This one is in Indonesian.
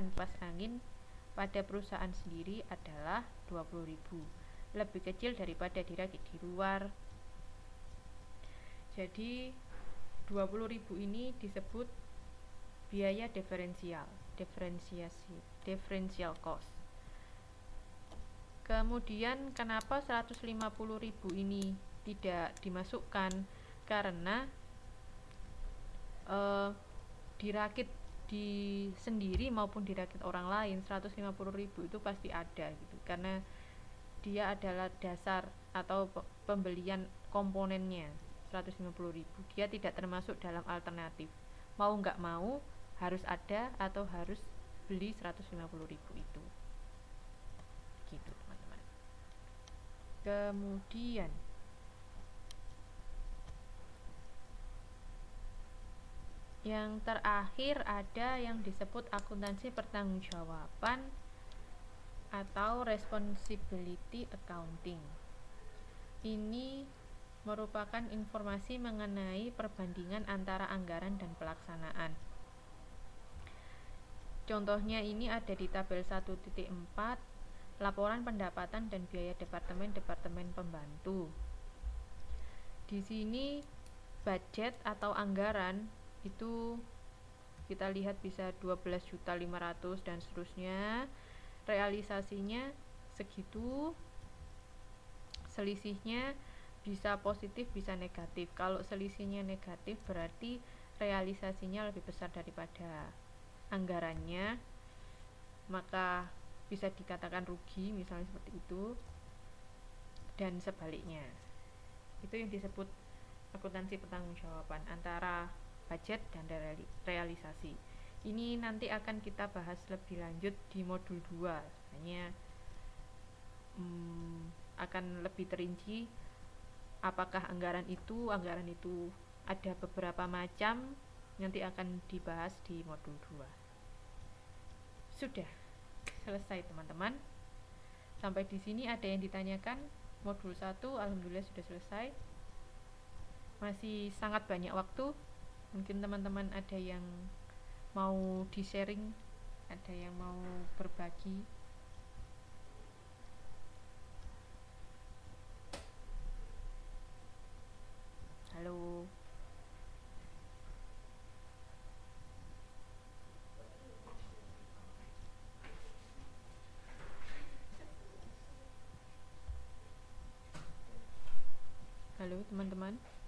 kipas angin pada perusahaan sendiri adalah 20.000 lebih kecil daripada dirakit di luar. Jadi 20.000 ini disebut biaya diferensial diferensiasi differential cost. Kemudian kenapa 150.000 ini tidak dimasukkan? Karena uh, dirakit di sendiri maupun dirakit orang lain 150.000 itu pasti ada gitu. Karena dia adalah dasar atau pembelian komponennya 150.000 dia tidak termasuk dalam alternatif. Mau nggak mau harus ada atau harus beli 150.000 itu. Gitu teman-teman. Kemudian Yang terakhir ada yang disebut akuntansi pertanggungjawaban atau responsibility accounting. Ini merupakan informasi mengenai perbandingan antara anggaran dan pelaksanaan. Contohnya ini ada di tabel 1.4 laporan pendapatan dan biaya departemen-departemen pembantu. Di sini budget atau anggaran itu kita lihat bisa 12 juta 500 dan seterusnya. Realisasinya segitu. Selisihnya bisa positif bisa negatif. Kalau selisihnya negatif berarti realisasinya lebih besar daripada anggarannya. Maka bisa dikatakan rugi misalnya seperti itu. Dan sebaliknya. Itu yang disebut akuntansi pertanggungjawaban antara budget dan realisasi. Ini nanti akan kita bahas lebih lanjut di modul 2. Hanya hmm, akan lebih terinci apakah anggaran itu, anggaran itu ada beberapa macam nanti akan dibahas di modul 2. Sudah selesai teman-teman. Sampai di sini ada yang ditanyakan? Modul 1 alhamdulillah sudah selesai. Masih sangat banyak waktu mungkin teman-teman ada yang mau di sharing ada yang mau berbagi. Halo. Halo teman-teman.